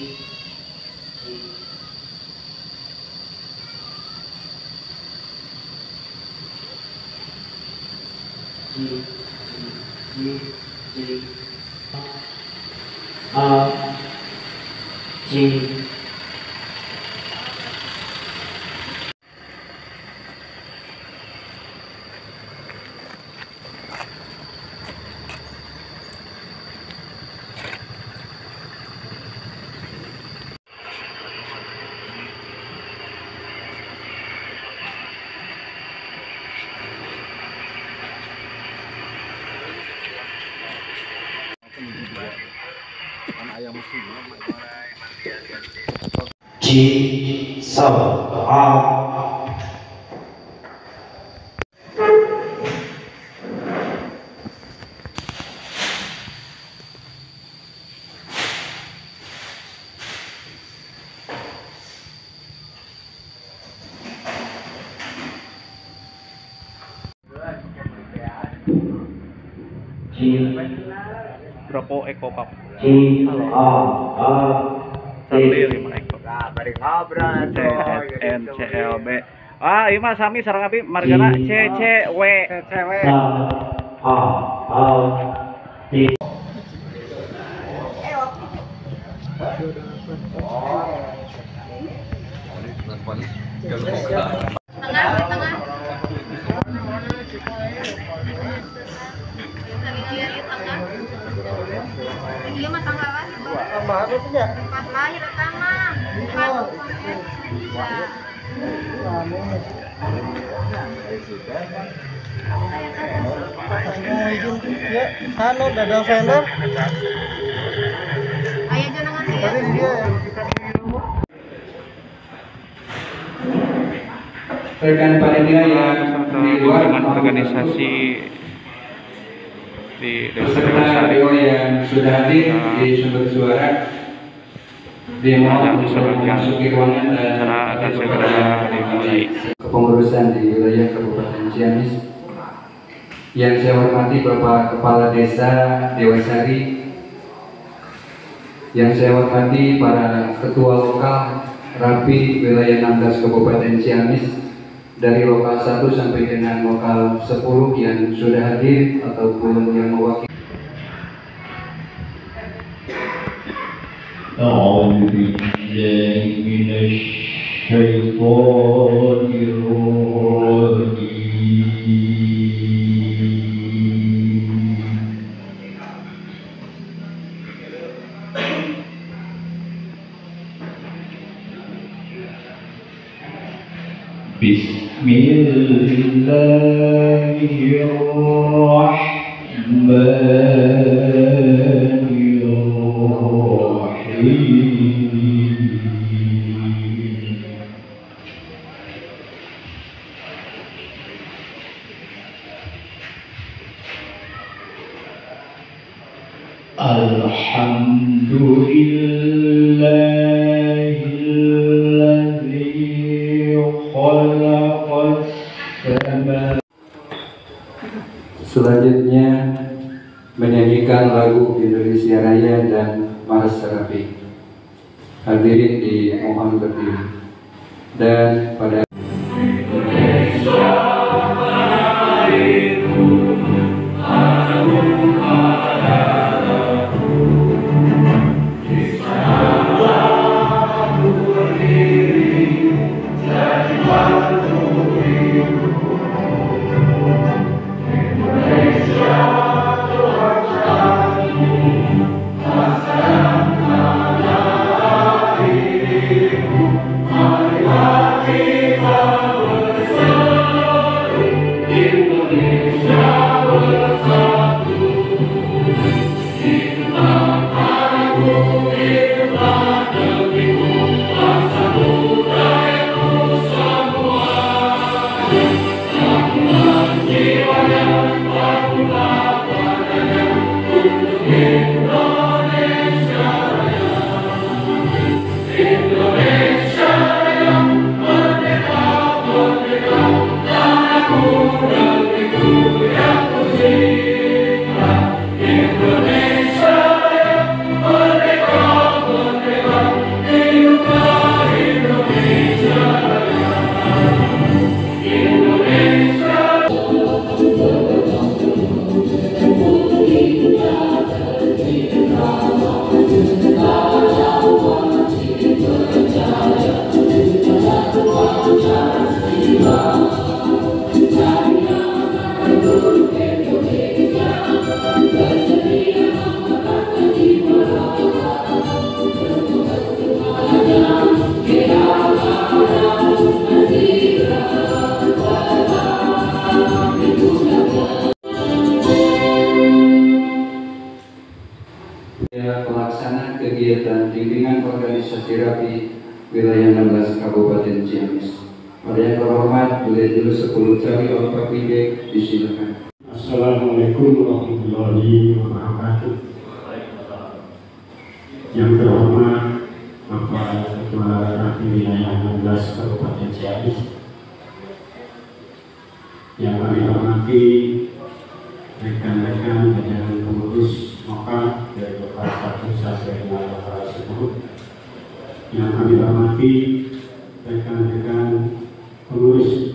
A G G so A G Berapa Eko? G Nah. Ah, iya mah sami sareng abi margana C W. cewek Sa apa tuh ya? Pas lahir bukan ya anu dada vendor? Ayah jangan ngasih ya. Tadi dia ya. Rekan panitia yang di luar. dengan organisasi di Desa Sari. Yang sudah hadir di sumber suara dimohon untuk memasuki ruangan dan Acara akan segera dimulai. kepengurusan di wilayah Kabupaten Ciamis. Yang saya hormati Bapak Kepala Desa Dewasari yang saya hormati para ketua lokal Rapi wilayah 16 Kabupaten Ciamis dari lokal 1 sampai dengan lokal 10 yang sudah hadir ataupun yang mewakili أعوذ بالله من الشيطان بسم الله الرحمن. Selanjutnya menyanyikan lagu Indonesia Raya dan Mars Rapi. Hadirin dimohon berdiri. Dan pada Pada yang terhormat, Bulet dulu 10 cari Pak Pide, disilakan. Assalamualaikum warahmatullahi wabarakatuh. Yang terhormat Bapak Ketua Rapi Wilayah 16 Kabupaten Ciamis. Yang kami hormati rekan-rekan jajaran pengurus lokal dari 1 sampai dengan lokal 10. Yang kami hormati rekan-rekan pengurus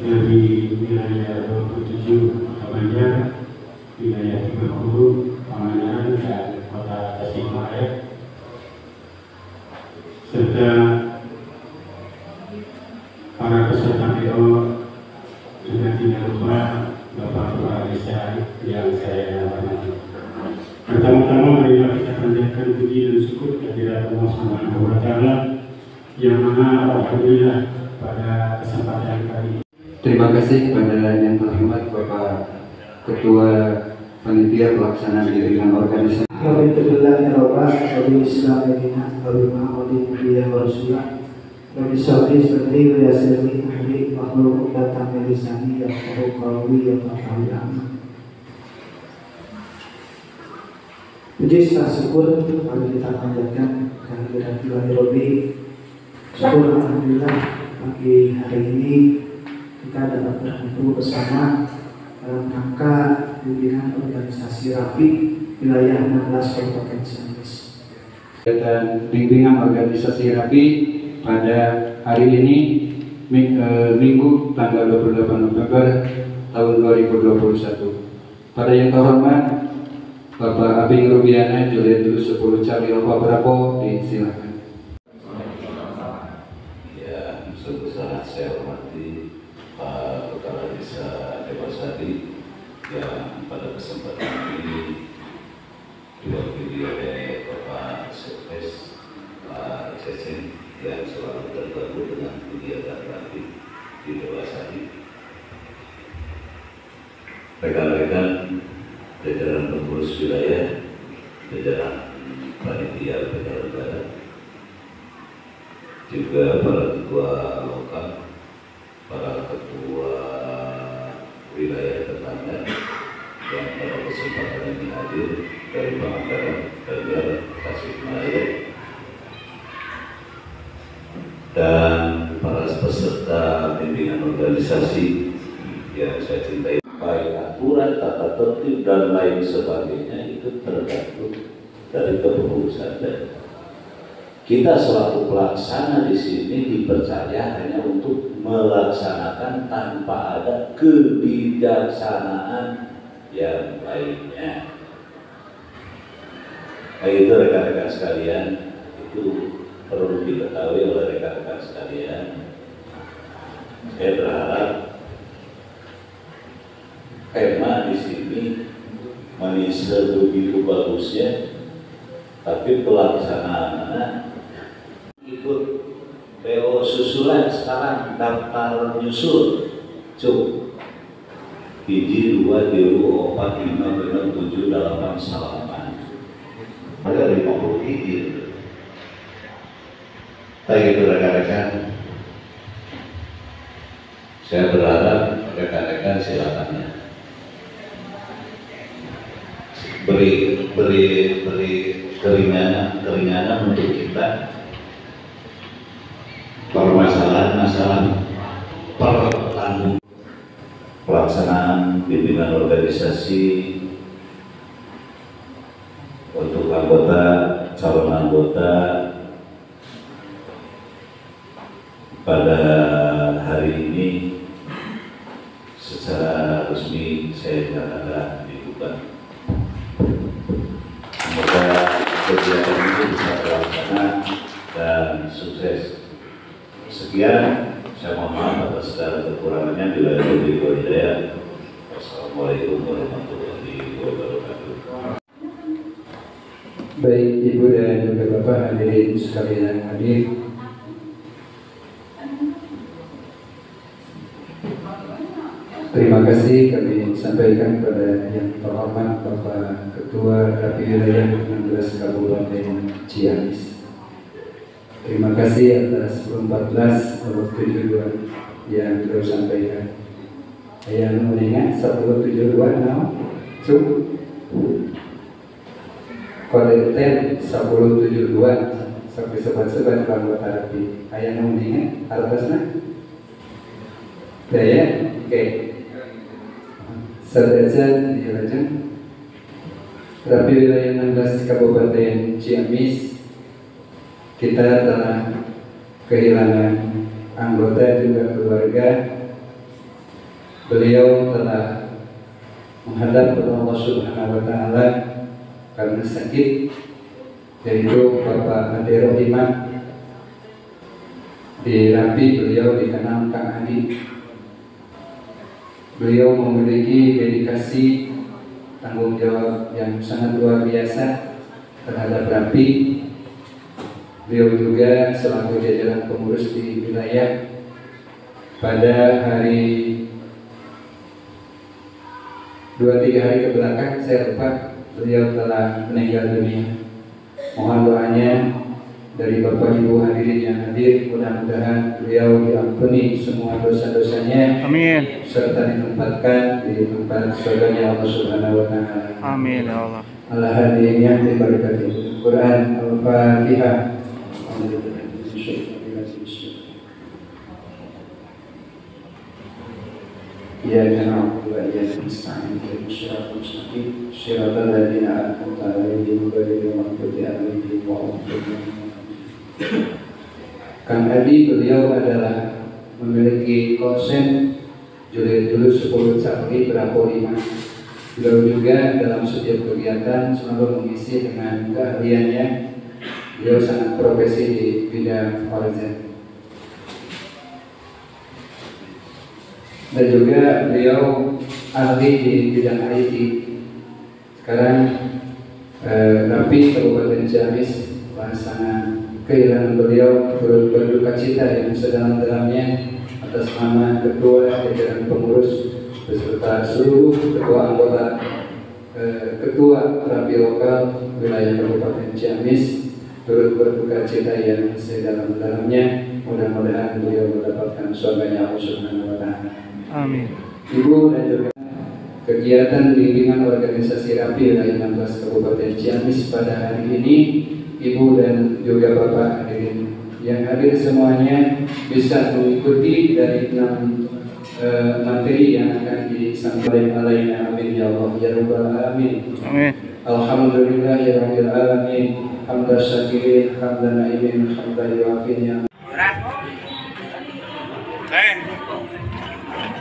dari wilayah 27 Kota Banjar, wilayah 30 Pangandaran dan Kota Tasikmalaya, serta para peserta video juga tidak lupa Bapak Tua Risa yang saya hormati. Pertama-tama marilah kita panjatkan puji dan syukur kehadirat Allah Subhanahu wa taala yang mana alhamdulillah pada kesempatan kali ini. Terima kasih kepada yang terhormat Bapak Ketua Panitia Pelaksana Bidang Organisasi. Alhamdulillah, Alhamdulillah, Alhamdulillah, Alhamdulillah, Bapak Alhamdulillah, Alhamdulillah, ورسولا وبشرع صدري ويسر لي أمري واحلل عقدة من لساني يفقهوا قولي وتفقهوا أمري Puji serta syukur mari kita panjatkan kehadirat Ilahi Robi Syukur Alhamdulillah pagi hari ini kita dapat berkumpul bersama dalam rangka bimbingan organisasi rapi wilayah 16 Kabupaten Ciamis. Kegiatan bimbingan organisasi rapi pada hari ini eh, Minggu tanggal 28 November tahun 2021. Pada yang terhormat Bapak Abing Rubiana Julian dulu 10 Cari Bapak Prabowo disilakan. Ya, sebesar saya hormati Pak Kepala Desa Dewasari yang pada kesempatan ini diwakili oleh Bapak Sekres Pak Cecen yang selalu tergabung dengan kegiatan rapi di. Rekan-rekan jajaran pengurus wilayah, juga para ketua lokal, para ketua wilayah tetangga yang pada kesempatan ini hadir dari Pangandaran, Banjar, Tasikmalaya, dan para peserta bimbingan organisasi yang saya cintai baik aturan, tata tertib dan lain sebagainya itu tergantung dari kepengurusan dan kita selaku pelaksana di sini dipercaya hanya untuk melaksanakan tanpa ada kebijaksanaan yang lainnya. Nah, itu rekan-rekan sekalian, itu perlu diketahui oleh rekan-rekan sekalian. Saya berharap tema di sini masih sebegitu bagusnya, tapi pelaksanaannya ikut PO susulan sekarang daftar nyusul. Cuk. Hiji dua tilu empat lima enam tujuh delapan salaman ada lima puluh hiji tapi itu rekan-rekan saya berharap rekan-rekan silakan ya. beri beri beri keringanan keringanan untuk kita pertanggung pelaksanaan bimbingan organisasi untuk anggota calon anggota pada Sekian, saya mohon maaf atas segala kekurangannya bila ada lebih hidayah. Wassalamualaikum warahmatullahi wabarakatuh. Baik Ibu dan juga Bapak hadirin sekalian hadir. Terima kasih kami sampaikan kepada yang terhormat Bapak Ketua Rapi Wilayah 16 Kabupaten Ciamis. Terima kasih atas 14 nomor tujuan yang beliau sampaikan. Saya mengingat 172 nama, cukup konten 1072 sampai sebat-sebat kalau terapi ayah nungguinnya atasnya daya? Oke. Sederajat di Rajang. Rapi wilayah 16 Kabupaten Ciamis kita telah kehilangan anggota juga keluarga. Beliau telah menghadap kepada Allah Subhanahu wa taala karena sakit yaitu Bapak Ade Rohimat di Rapi beliau dikenal Kang Adi. Beliau memiliki dedikasi tanggung jawab yang sangat luar biasa terhadap Rapi beliau juga selaku jajaran pengurus di wilayah pada hari dua tiga hari ke belakang saya lupa beliau telah meninggal dunia. Mohon doanya dari Bapak Ibu hadirin yang hadir, mudah-mudahan beliau diampuni semua dosa-dosanya Amin. serta ditempatkan di tempat surganya Allah Subhanahu wa taala. Amin ya Allah. Allah hadirin yang diberkati. Quran Al-Fatihah. إياك نعبد وإياك نستعين اهدنا الصراط المستقيم صراط الذين أنعمت عليهم غير المغضوب عليهم ولا الضالين Kang Adi beliau adalah memiliki konsen juli dulu 10 cabri berapa lima Beliau juga dalam setiap kegiatan selalu mengisi dengan keahliannya Beliau sangat profesi di bidang organ dan juga beliau ahli di bidang IT. Sekarang eh, Kabupaten Ciamis pelaksana kehilangan beliau ber- berduka cita yang sedalam-dalamnya atas nama ketua jajaran pengurus beserta seluruh ketua anggota eh, ketua Rapi lokal wilayah Kabupaten Ciamis turut berduka cita yang sedalam-dalamnya mudah-mudahan beliau mendapatkan surganya Allah Subhanahu wa taala. Amin. Ibu dan juga kegiatan bimbingan organisasi Rapi wilayah 16 Kabupaten Ciamis pada hari ini Ibu dan juga Bapak hadirin yang hadir semuanya bisa mengikuti dari enam eh, materi yang akan disampaikan alaina amin ya Allah ya rabbal alamin Amin. Ya alamin hamdan syakirin hamdan naimin hamdan yuafin ya Teh.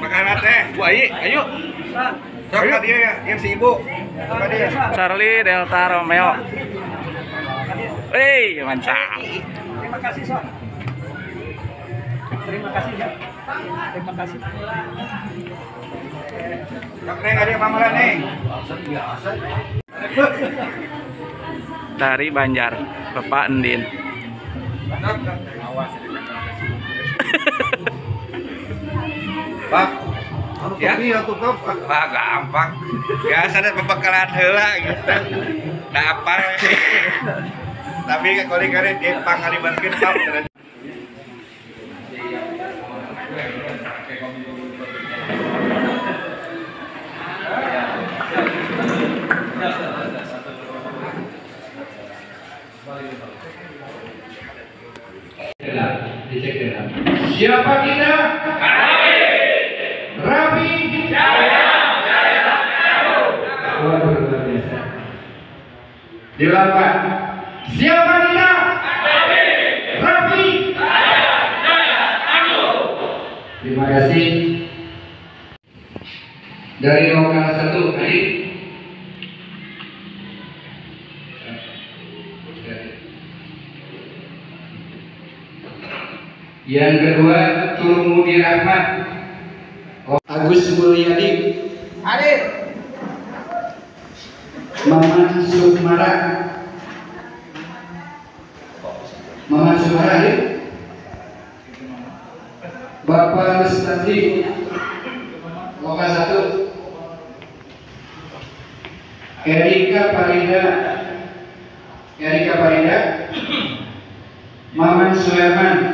Makanan teh. Bu Ayi, ayo. Sok dia ya, yang si ibu. Dia. Charlie Delta Romeo. Hei, mantap. Terima kasih, Sok. Terima kasih ya. Terima kasih. Sok neng ada pamalan neng. Dari Banjar, Bapak Endin. Pak. Ya, ya tutup. Wah, gampang. Biasa deh pembekalan heula gitu. Nah, apa? Tapi kalau kali dia pangalibankeun pap. Dicek dalam Siapa kita? Rapi. luar biasa Dilakukan. Siapa kita? Rapi. Terima kasih. Dari lokal satu, Adi. Yang kedua, Tulmudi Rahmat. Agus Mulyadi. Hadir. Maman Sukmara. Maman Sukmara hadir. Bapak Lestari. Lokal satu. Erika Parida Erika Parida Maman Suherman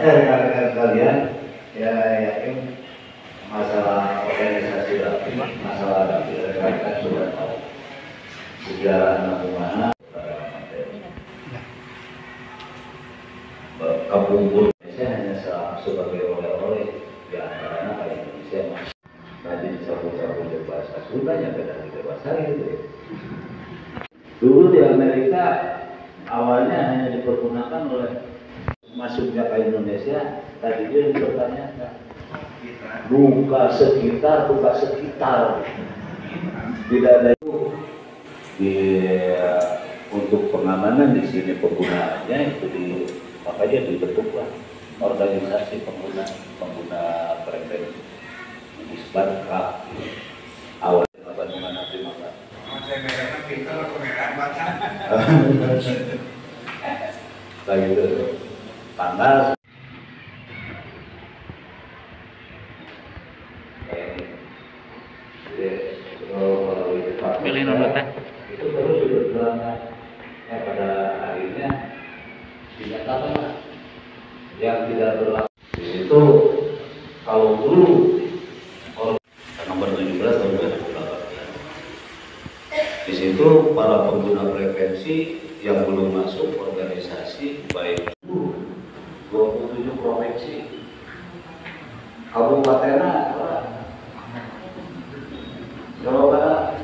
Oke rekan-rekan sekalian, ya yakin masalah organisasi rapi, masalah rapi rekan-rekan sudah tahu sejarahnya ke mana, kabupaten Indonesia hanya se- sebagai oleh-oleh di antaranya kayak Indonesia mas. Nanti dicabut-cabut dari bahasa Sunda yang beda tiga bahasa ya. Dulu di Amerika awalnya hanya dipergunakan oleh masuknya ke Indonesia tadi dia dipertanyakan buka sekitar buka sekitar. Tidak ada itu di untuk pengamanan di sini penggunaannya itu di makanya dibentuklah organisasi pengguna pengguna frekuensi isbat kap awal apa mana terima kasih. Saya merahnya pintar atau merah baca. kayak gitu tanggal Pilih nomor teh. itu terus berjalan eh, pada akhirnya dinyatakan yang tidak berlaku itu kalau dulu or- nomor 17 tahun 2018 di situ para pengguna frekuensi yang belum masuk organisasi baik itu 27 provinsi kabupaten Jawa Barat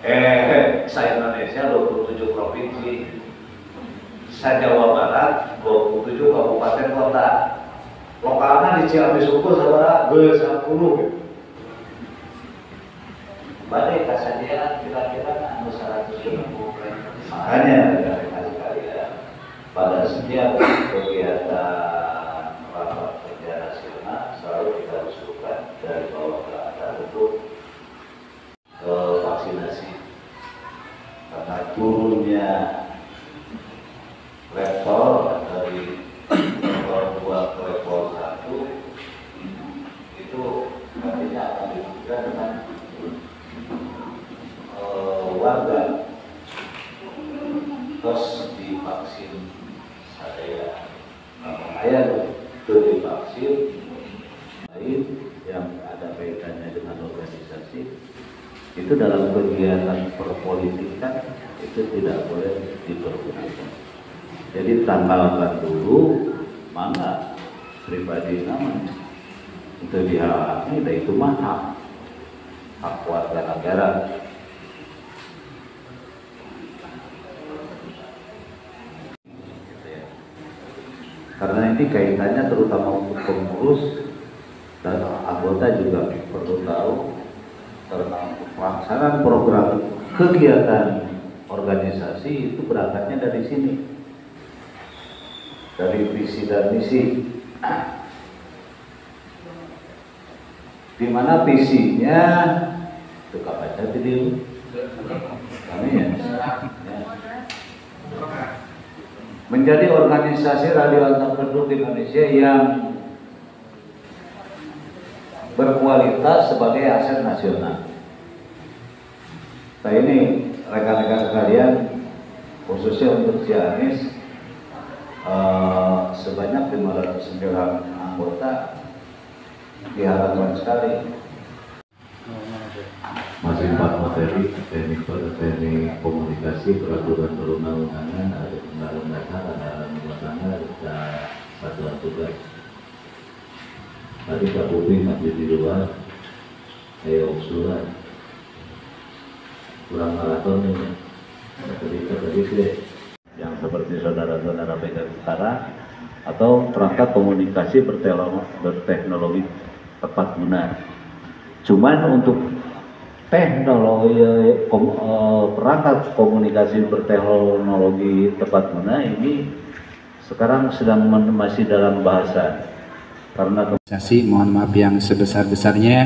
eh saya Indonesia 27 provinsi saya Jawa Barat 27 kabupaten kota lokalnya di Ciamis Ukur saudara ge 10 Balik kasadia kira-kira anu 160 makanya. Rekan sekalian pada setiap kegiatan rapat kerja nasional selalu kita usulkan dari bawah ke atas untuk ke vaksinasi karena turunnya level dari level 2 ke level 1 itu nantinya akan dibuktikan dengan eh, warga terus divaksin saya saya itu divaksin lain yang ada kaitannya dengan organisasi itu dalam kegiatan perpolitikan itu tidak boleh dipergunakan. Jadi tanggalkan dulu mana pribadi namanya. itu dihalangi dan itu mah hak hak warga negara Gitu ya. Karena ini kaitannya terutama untuk pengurus dan anggota juga perlu tahu untuk pelaksanaan program kegiatan organisasi itu berangkatnya dari sini. Dari visi dan misi. Di mana visinya? Itu baca video. Kami ya, ya. Menjadi organisasi radio antar penduduk Indonesia yang berkualitas sebagai aset nasional. Nah ini rekan-rekan sekalian, khususnya untuk Ciamis, eh, sebanyak 509 anggota diharapkan sekali. Masih empat materi, teknik teknik komunikasi, peraturan perundang-undangan, ada undang-undangan, ada pelaksana, ada satuan tugas. Tadi Pak Bupin masih di luar, saya usulan kurang maraton ini. Tadi tadi yang seperti saudara-saudara pegang sekarang atau perangkat komunikasi berteknologi tepat guna. Cuman untuk teknologi kom- eh, perangkat komunikasi berteknologi tepat guna ini sekarang sedang masih dalam bahasan. Karena Organisasi mohon maaf yang sebesar-besarnya.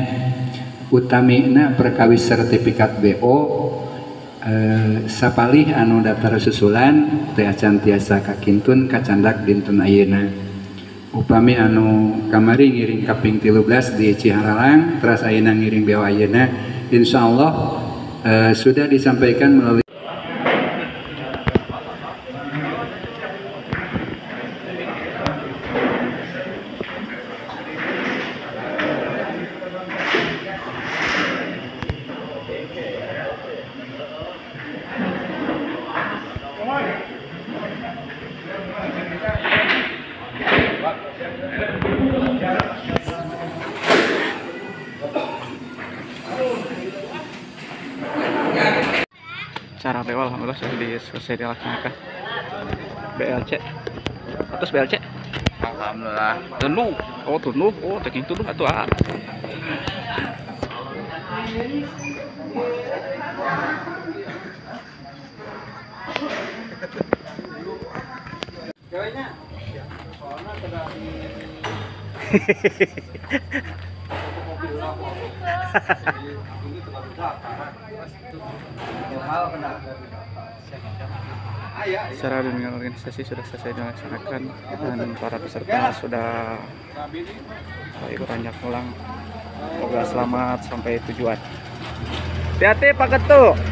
Utamina perkawis sertifikat BO eh, sapalih anu daftar susulan teh acan tiasa kakintun kacandak dinten ayeuna. Upami anu kamari ngiring kaping 13 di Ciharalang teras ayeuna ngiring BO ayeuna insyaallah eh, sudah disampaikan melalui Cara BO alhamdulillah sudah di- selesai dilaksanakan. BLC. Atas BLC. Alhamdulillah. Tenu. Oh tunuh, oh teking tunuh atuh ah. Secara dengan organisasi sudah selesai dilaksanakan dan para peserta sudah eh, ikut tanjak pulang. Semoga selamat sampai tujuan. Hati-hati Pak Ketua.